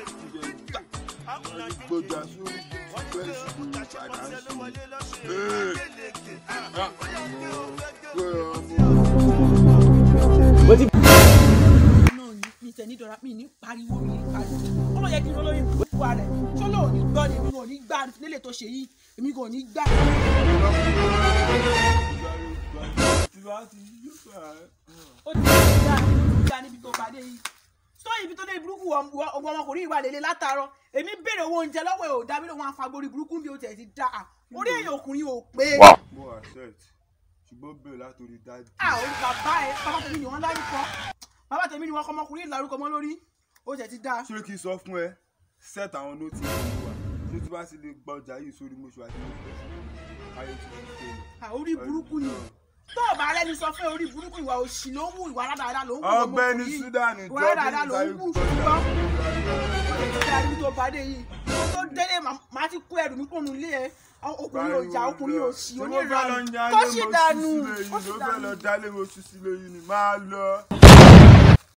gbọdọ̀ sórí bẹ́ẹ̀ sùn padà sùn. mo ti. mi tẹ̀ ní dọ̀ra mi ní pariwo mi ní pariwo ó lọ yẹ kí n lọ́lọ́yìn kó wà rẹ̀ tó lọ òní gbọ́ gbà níbi tó síbi tó dé burúkú ọgbọ́n ọmọkùnrin ìwà lélẹ̀ látàárọ̀ èmi béèrè owó oúnjẹ lọ́wọ́ ẹ̀ ò dábí lòun àfagbórí burúkú bí o tẹ̀ ti dá a orí èèyàn ọkùnrin ò pé. mo accept ṣùgbọ́n bèrè látòrí dájú. a ò bàbá ẹ bàbá tèmi ni wọn lárúkọ bàbá tèmi ni wọn kọ ọmọkùnrin lárúkọ mọ lórí o tẹ̀ ti dá. ṣé kí n sọ fún ẹ set àwọn nóòtì ìlú wa ṣé tí wàá lè gbọjà yìí sórí mọ́ṣúárì ayé tuntun tó o bá rẹni sọ fún orí burúkú ìwà òṣì ló ń wù ìwà rádaràda ló ń wù ọmọkùnrin yìí ìwà rádaràda ló ń wù ṣùgbọ́n ìwà ìlú tó bàdé yìí tó délé màá ti kó ẹrù mi kúrò nílé ẹ ọkùnrin ọjà ọkùnrin òṣì onírànú tó sì dànù ó sì dànù.